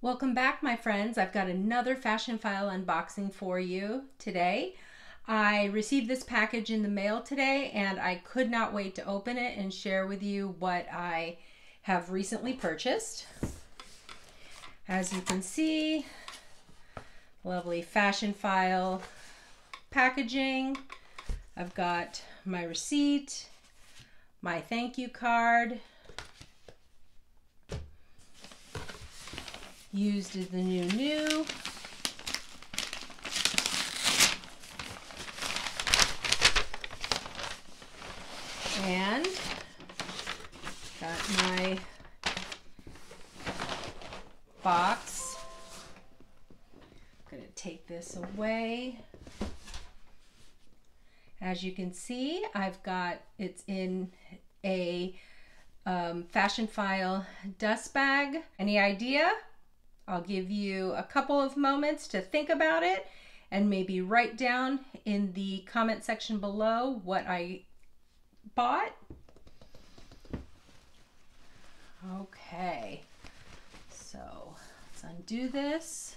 Welcome back, my friends. I've got another Fashionphile unboxing for you today. I received this package in the mail today and I could not wait to open it and share with you what I have recently purchased. As you can see, lovely Fashionphile packaging. I've got my receipt, my thank you card, used is the new new. And got my box. I'm to take this away. As you can see, I've got, it's in a um, Fashionphile dust bag. Any idea? I'll give you a couple of moments to think about it and maybe write down in the comment section below what I bought. Okay, so let's undo this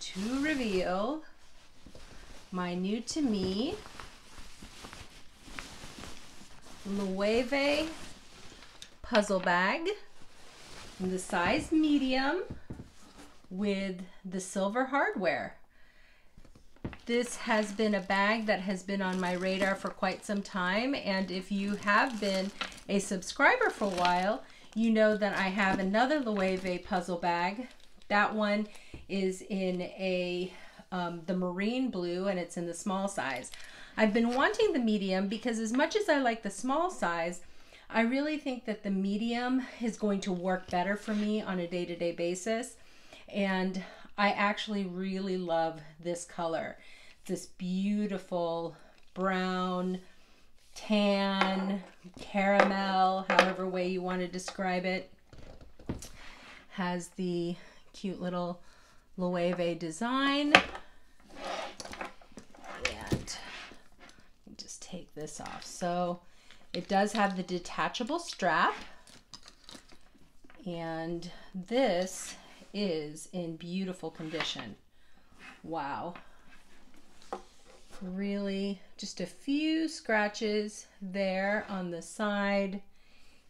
to reveal my new to me Loewe puzzle bag in the size medium with the silver hardware. This has been a bag that has been on my radar for quite some time and if you have been a subscriber for a while you know that I have another Loewe puzzle bag. That one is in a um, the marine blue and it's in the small size. I've been wanting the medium because as much as I like the small size I really think that the medium is going to work better for me on a day-to-day basis. And I actually really love this color. This beautiful brown, tan, caramel, however way you want to describe it. Has the cute little Loewe design. And just take this off. So it does have the detachable strap. And this is in beautiful condition. Wow. Really just a few scratches there on the side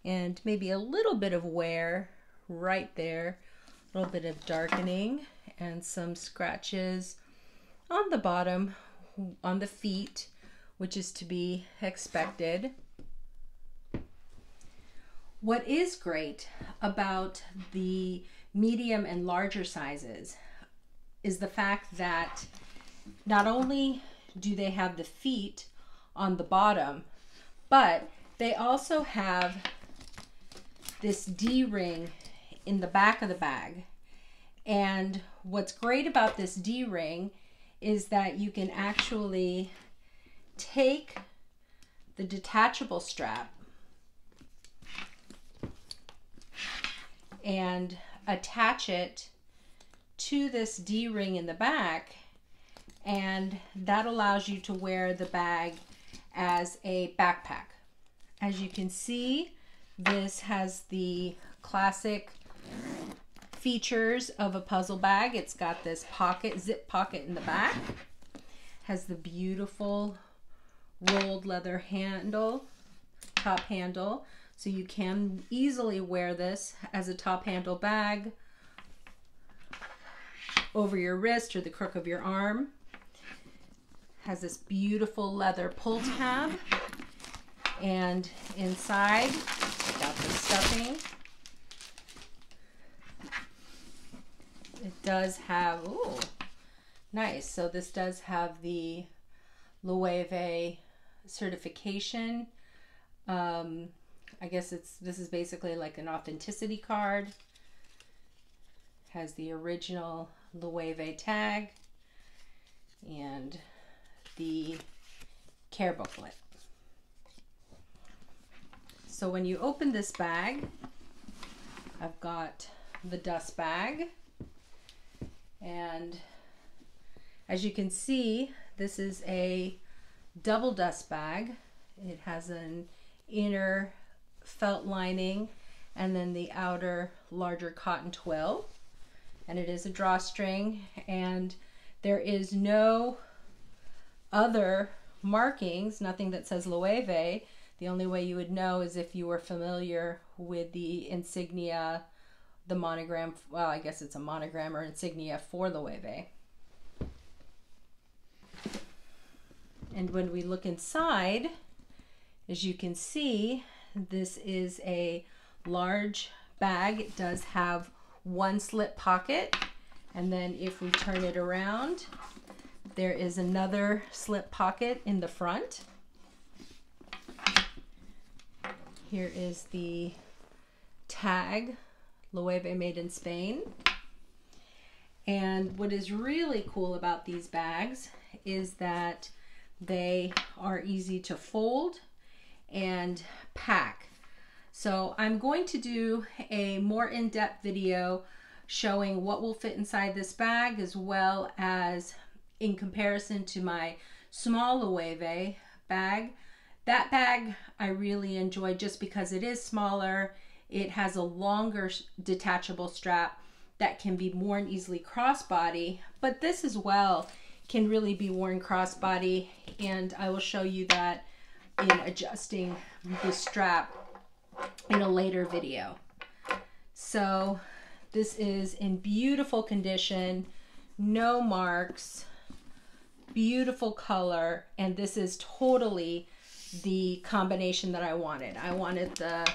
and maybe a little bit of wear right there. A little bit of darkening and some scratches on the bottom on the feet, which is to be expected. What is great about the medium and larger sizes is the fact that not only do they have the feet on the bottom, but they also have this D-ring in the back of the bag. And what's great about this D-ring is that you can actually take the detachable strap and attach it to this D-ring in the back and that allows you to wear the bag as a backpack. As you can see, this has the classic features of a puzzle bag. It's got this pocket, zip pocket in the back, has the beautiful rolled leather handle, top handle, so you can easily wear this as a top handle bag over your wrist or the crook of your arm. Has this beautiful leather pull tab. And inside, got the stuffing. It does have, oh, nice. So this does have the Loewe certification. Um, I guess it's this is basically like an authenticity card. Has the original Loewe tag and the care booklet. So when you open this bag, I've got the dust bag and as you can see, this is a double dust bag. It has an inner felt lining and then the outer larger cotton twill. And it is a drawstring and there is no other markings, nothing that says Loewe. The only way you would know is if you were familiar with the insignia, the monogram, well, I guess it's a monogram or insignia for Loewe. And when we look inside, as you can see, this is a large bag. It does have one slip pocket. And then if we turn it around, there is another slip pocket in the front. Here is the tag, Loewe made in Spain. And what is really cool about these bags is that they are easy to fold and pack. So I'm going to do a more in-depth video showing what will fit inside this bag as well as in comparison to my small Loewe bag. That bag I really enjoy just because it is smaller. It has a longer detachable strap that can be worn easily crossbody, but this as well can really be worn crossbody and I will show you that in adjusting the strap in a later video. So this is in beautiful condition, no marks, beautiful color, and this is totally the combination that I wanted. I wanted the,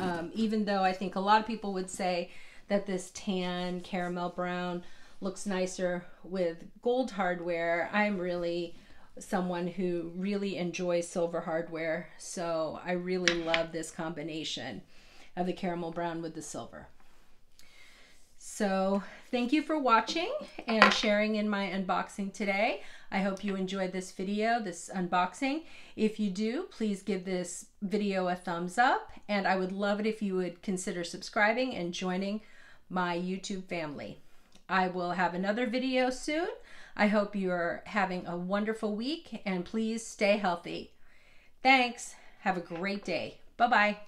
um, even though I think a lot of people would say that this tan caramel brown looks nicer with gold hardware, I'm really someone who really enjoys silver hardware. So I really love this combination of the caramel brown with the silver. So thank you for watching and sharing in my unboxing today. I hope you enjoyed this video, this unboxing. If you do, please give this video a thumbs up and I would love it if you would consider subscribing and joining my YouTube family. I will have another video soon. I hope you're having a wonderful week and please stay healthy. Thanks. Have a great day. Bye-bye.